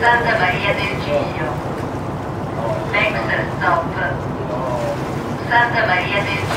Santa Maria del Giglio. Next stop. Santa Maria del Giglio.